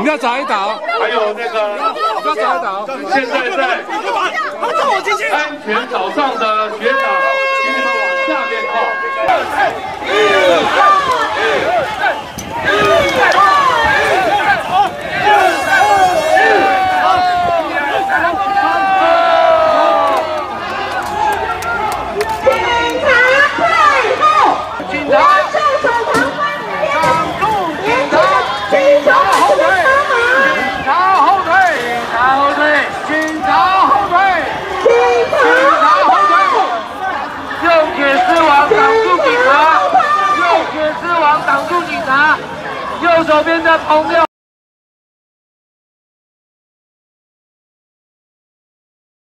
你要找一找，还有那个，不要找一找。现在在安全岛上的学长，请你们往下面靠。右手边的朋友。